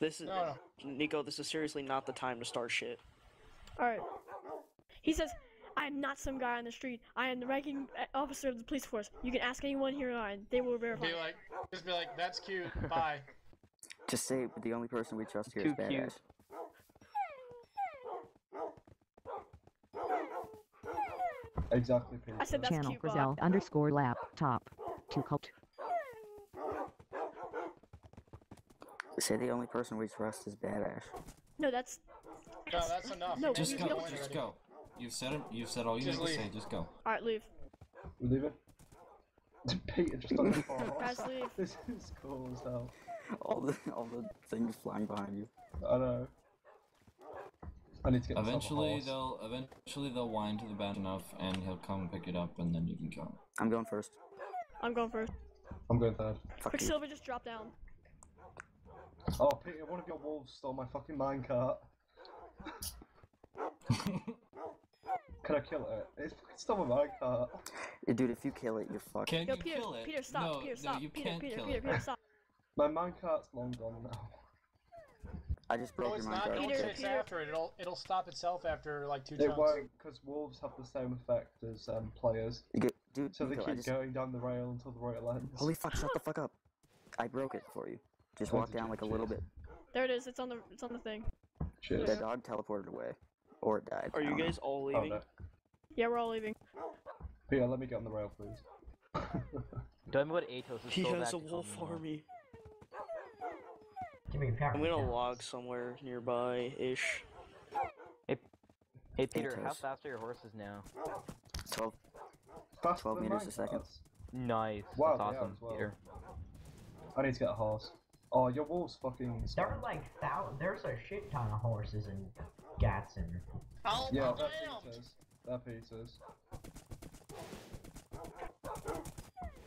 This is No, Nico. This is seriously not the time to start shit. Alright. He says, I am not some guy on the street. I am the ranking uh, officer of the police force. You can ask anyone here and they will verify. Be like, just be like, that's cute. Bye. Just say the only person we trust here is Too cute. badass. Exactly, Pete. I said that's Channel cute, Grizel underscore laptop. To cult. Say the only person who we trust is badass. No, that's. No, that's enough. No, Just go. don't- Just already. go. You've said it. You've said all you Just need to say. Just go. Alright, leave. We leaving? Peter just got the car. Guys, leave. This is cool as hell. All the all the things flying behind you. I know. I need to get myself a Eventually horse. they'll eventually they'll wind to the bad enough, and he'll come pick it up, and then you can go. I'm going first. I'm going first. I'm going third. Fuck you. Quicksilver just dropped down. Oh, Peter, one of your wolves stole my fucking minecart. Can I kill it? It's fucking stole my minecart. Yeah, Dude, if you kill it, you're fucked. Can Yo, you Peter, kill it? Peter, stop. No, Peter, no, you Peter, can't Peter, kill Peter, it. Peter, stop. My minecart's long gone now. I just broke No, your it's not. minecart. Don't Peter, chase Peter. after it. It'll it'll stop itself after like two It chunks. won't, because wolves have the same effect as um, players. You get, dude, So they Nico, I keep just, going down the rail until the rail ends. holy fuck, shut the fuck up. I broke it for you. Just Oh, walk down like a little bit. There it is. It's on the. It's on the thing. Cheers. The dog teleported away. Or it died. Are you don't know. guys all Oh, leaving? no. Yeah, we're all leaving. Peter, let me get on the rail, please. Tell me what Atos is He has back a wolf come now. army. Give me power. I'm gonna down. log somewhere nearby ish. Hey hey Peter, how fast are your horses now? 12. Faster 12 meters a second. minecarts. Nice. Wow, That's awesome, well. Peter. I need to get a horse. Oh, your wolf's fucking. There are like thou- there's a shit ton of horses in Gatson. Oh, Yeah, I'm they're down. Peter's. They're Peter's.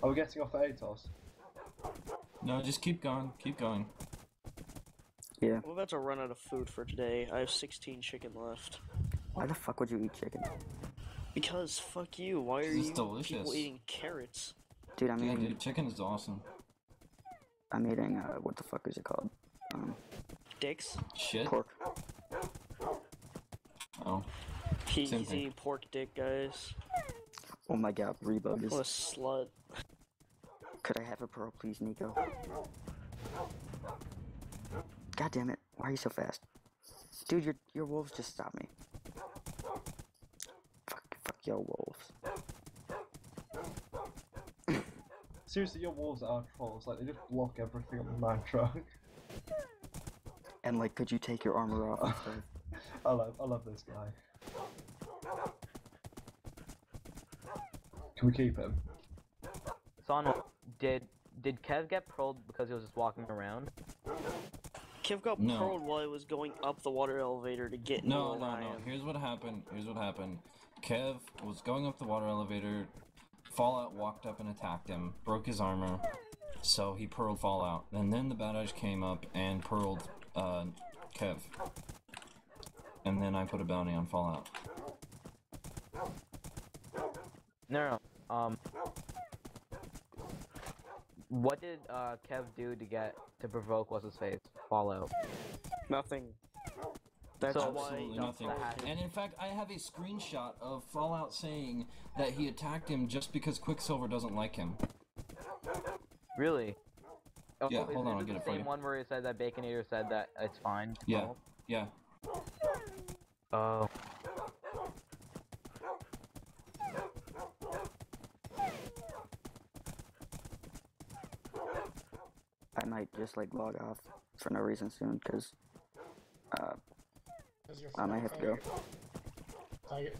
Are we getting off at Atos? No, just keep going. Keep going. Yeah. We're about to run out of food for today. I have 16 chicken left. Why the fuck would you eat chicken? Because fuck you. Why are It's you people delicious. eating carrots? Dude, I'm Yeah, eating. dude, chicken is awesome. I'm eating. Uh, what the fuck is it called? Um, Dicks. Shit. pork. Oh, He, he's eating pork dick, guys. Oh my god, Rebug What a slut. Could I have a pearl, please, Nico? God damn it! Why are you so fast? Dude, your your wolves just stopped me. Fuck, fuck your wolves. Seriously, your wolves are trolls. Like they just block everything on my truck. And like, could you take your armor off? I love, I love this guy. Can we keep him? Son, did did Kev get pearled because he was just walking around? Kev got No. pearled while I was going up the water elevator to get no, no, no. Here's what happened. Here's what happened. Kev was going up the water elevator. Fallout walked up and attacked him, broke his armor, so he pearled Fallout. And then the Bad Edge came up and pearled uh, Kev. And then I put a bounty on Fallout. No, no. Um, what did uh, Kev do to get to provoke what's his face Fallout? Nothing. That's So- Absolutely nothing. And in fact, I have a screenshot of Fallout saying that he attacked him just because Quicksilver doesn't like him. Really? Oh, Yeah, hold on, I'll get the it for you. the same one where he said that Baconator said that it's fine. Yeah. provoke? Yeah. Oh. I might just like log off for no reason soon, cause uh, um, I have to go. Tiger.